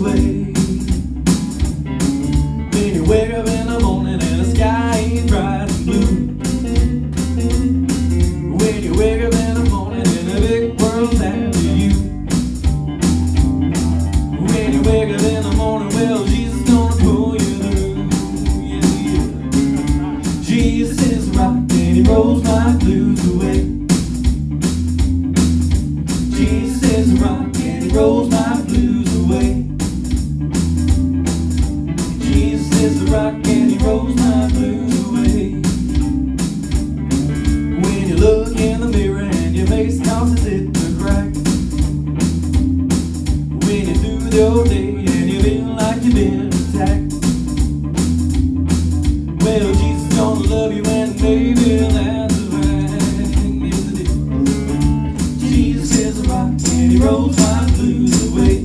away. Then you wake up in the morning and the sky ain't bright and blue. When you wake up in the morning and the big world's after you. When you wake up in the morning, well, Jesus gonna pull you through. Yeah, yeah. Jesus is rock and he rolls my blues away. Jesus is rock and he rolls my blues away. rock and he rolls my blues away. When you look in the mirror and your face causes it to crack. When you do the old day and you feel like you've been attacked. Well, Jesus gonna love you and baby that's a fact. Jesus is a rock and he rolls my blues away.